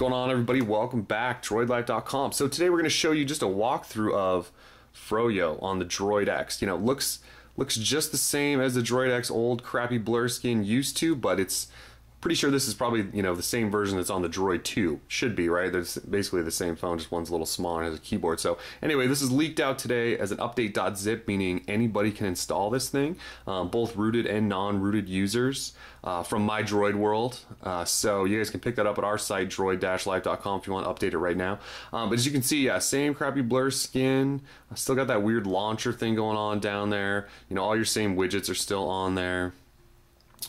going on, everybody? Welcome back, DroidLife.com. So today we're going to show you just a walkthrough of Froyo on the Droid X. You know, looks looks just the same as the Droid X old crappy blur skin used to, but it's pretty sure this is probably you know the same version that's on the Droid 2. Should be right. There's basically the same phone, just one's a little smaller and has a keyboard. So anyway, this is leaked out today as an update.zip, meaning anybody can install this thing, um, both rooted and non-rooted users uh, from My Droid World. Uh, so you guys can pick that up at our site droid-life.com if you want to update it right now. Um, but as you can see, yeah, same crappy blur skin. I still got that weird launcher thing going on down there. You know, all your same widgets are still on there.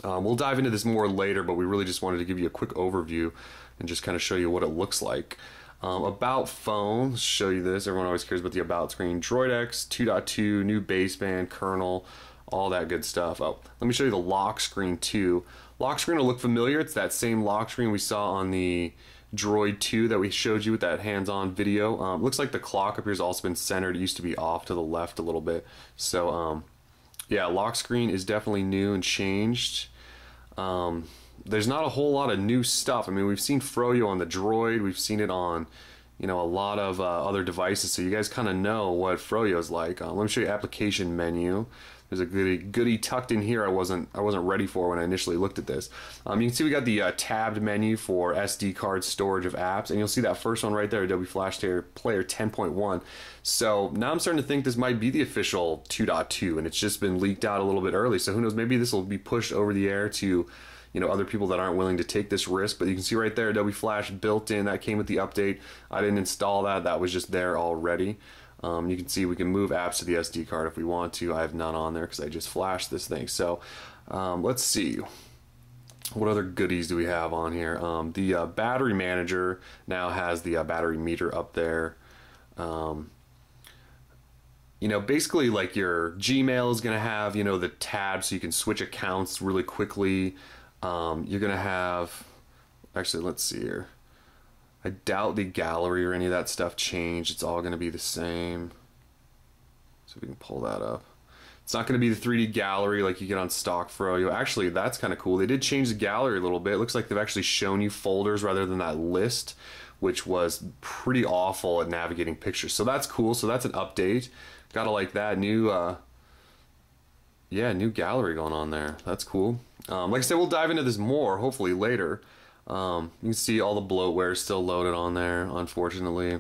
Um, we'll dive into this more later, but we really just wanted to give you a quick overview and just kind of show you what it looks like. Um, about phone, show you this. Everyone always cares about the about screen. Droid X 2.2, new baseband, kernel, all that good stuff. Oh, let me show you the lock screen too. Lock screen will look familiar. It's that same lock screen we saw on the Droid 2 that we showed you with that hands-on video. Um, looks like the clock up here has also been centered. It used to be off to the left a little bit. So um, yeah, lock screen is definitely new and changed. Um, there's not a whole lot of new stuff. I mean, we've seen Froyo on the Droid, we've seen it on, you know, a lot of uh, other devices, so you guys kind of know what Froyo is like. Uh, let me show you application menu. There's a goody, goody tucked in here I wasn't I wasn't ready for when I initially looked at this. Um, you can see we got the uh, tabbed menu for SD card storage of apps, and you'll see that first one right there, Adobe Flash Player 10.1. So now I'm starting to think this might be the official 2.2, and it's just been leaked out a little bit early. So who knows? Maybe this will be pushed over the air to you know other people that aren't willing to take this risk but you can see right there Adobe Flash built in that came with the update I didn't install that that was just there already um, you can see we can move apps to the SD card if we want to. I have none on there because I just flashed this thing. So um, let's see. What other goodies do we have on here? Um, the uh, battery manager now has the uh, battery meter up there. Um, you know, basically like your Gmail is going to have, you know, the tab so you can switch accounts really quickly. Um, you're going to have, actually, let's see here. I doubt the gallery or any of that stuff changed. It's all going to be the same. So we can pull that up. It's not going to be the 3D gallery like you get on stock Froyo. Actually, that's kind of cool. They did change the gallery a little bit. It looks like they've actually shown you folders rather than that list, which was pretty awful at navigating pictures. So that's cool. So that's an update. Gotta like that. New, uh, yeah, new gallery going on there. That's cool. Um, like I said, we'll dive into this more, hopefully later. Um, you can see all the bloatware still loaded on there, unfortunately.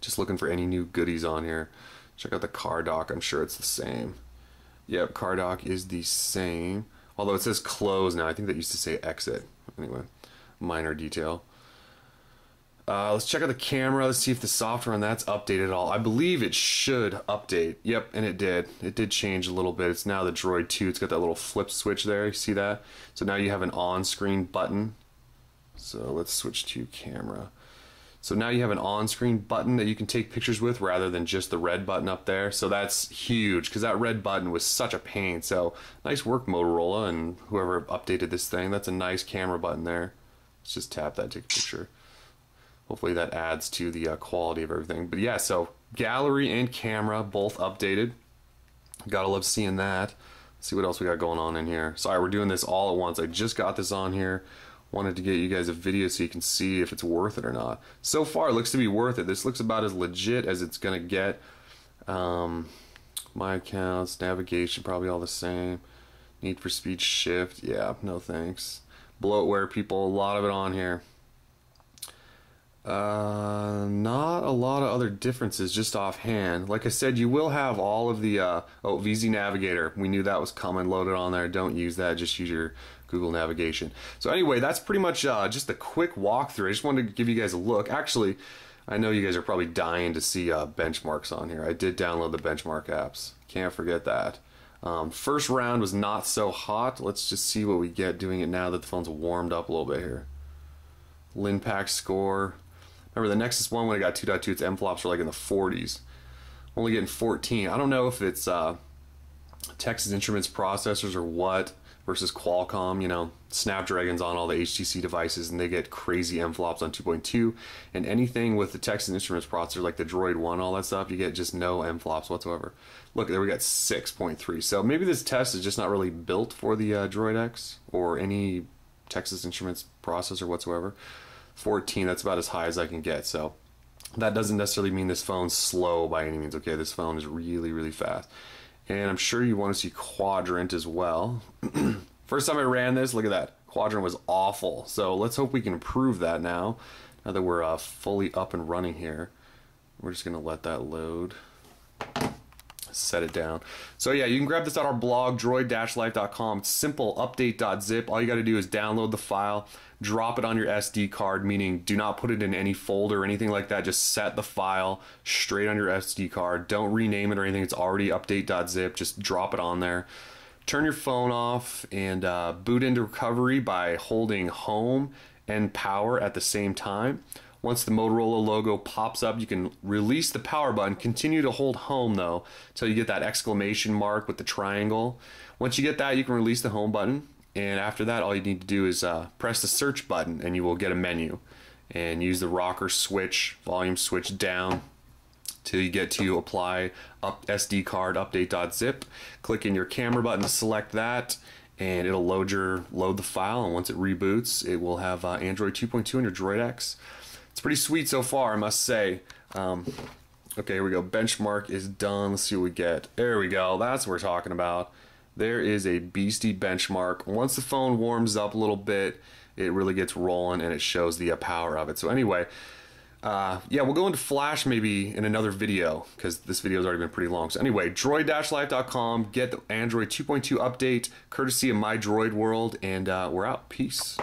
Just looking for any new goodies on here. Check out the car dock, I'm sure it's the same. Yep, car dock is the same. Although it says close now, I think that used to say exit. Anyway, minor detail. Uh, let's check out the camera. Let's see if the software on that's updated at all. I believe it should update. Yep, and it did. It did change a little bit. It's now the Droid 2. It's got that little flip switch there. You see that? So now you have an on-screen button so let's switch to camera. So now you have an on-screen button that you can take pictures with rather than just the red button up there. So that's huge because that red button was such a pain. So nice work Motorola and whoever updated this thing. That's a nice camera button there. Let's just tap that, to take a picture. Hopefully that adds to the uh, quality of everything. But yeah, so gallery and camera both updated. Gotta love seeing that. Let's see what else we got going on in here. Sorry, we're doing this all at once. I just got this on here wanted to get you guys a video so you can see if it's worth it or not. So far, it looks to be worth it. This looks about as legit as it's to get. Um, my accounts, navigation, probably all the same. Need for speed shift, yeah, no thanks. Bloatware, people, a lot of it on here. Uh, not a lot of other differences just offhand. Like I said, you will have all of the, uh, oh, VZ Navigator. We knew that was coming loaded on there. Don't use that, just use your Google navigation. So anyway, that's pretty much uh, just a quick walkthrough. I just wanted to give you guys a look. Actually, I know you guys are probably dying to see uh, benchmarks on here. I did download the benchmark apps. Can't forget that. Um, first round was not so hot. Let's just see what we get doing it now that the phone's warmed up a little bit here. Linpack score. Remember the Nexus 1 when it got 2.2, its M-flops were like in the 40s. Only getting 14. I don't know if it's uh, Texas Instruments processors or what versus Qualcomm. You know, Snapdragon's on all the HTC devices and they get crazy M-flops on 2.2. And anything with the Texas Instruments processor like the Droid 1, all that stuff, you get just no M-flops whatsoever. Look, there we got 6.3. So maybe this test is just not really built for the uh, Droid X or any Texas Instruments processor whatsoever. 14. That's about as high as I can get. So that doesn't necessarily mean this phone's slow by any means. Okay, this phone is really, really fast. And I'm sure you want to see quadrant as well. First time I ran this, look at that. Quadrant was awful. So let's hope we can improve that now. Now that we're uh, fully up and running here. We're just going to let that load set it down. So yeah, you can grab this on our blog, droid-life.com. Simple, update.zip. All you got to do is download the file, drop it on your SD card, meaning do not put it in any folder or anything like that. Just set the file straight on your SD card. Don't rename it or anything. It's already update.zip. Just drop it on there. Turn your phone off and uh, boot into recovery by holding home and power at the same time. Once the Motorola logo pops up, you can release the power button. Continue to hold home though until you get that exclamation mark with the triangle. Once you get that, you can release the home button. And after that, all you need to do is uh, press the search button and you will get a menu. And use the rocker switch, volume switch down till you get to apply up SD card update.zip. Click in your camera button to select that and it'll load your load the file and once it reboots it will have uh, Android 2.2 on your Droid X it's pretty sweet so far, I must say. Um, okay, here we go. Benchmark is done. Let's see what we get. There we go. That's what we're talking about. There is a beastie benchmark. Once the phone warms up a little bit, it really gets rolling and it shows the uh, power of it. So anyway, uh, yeah, we'll go into Flash maybe in another video because this video has already been pretty long. So anyway, droid-life.com, get the Android 2.2 update courtesy of My Droid World, and uh, we're out. Peace.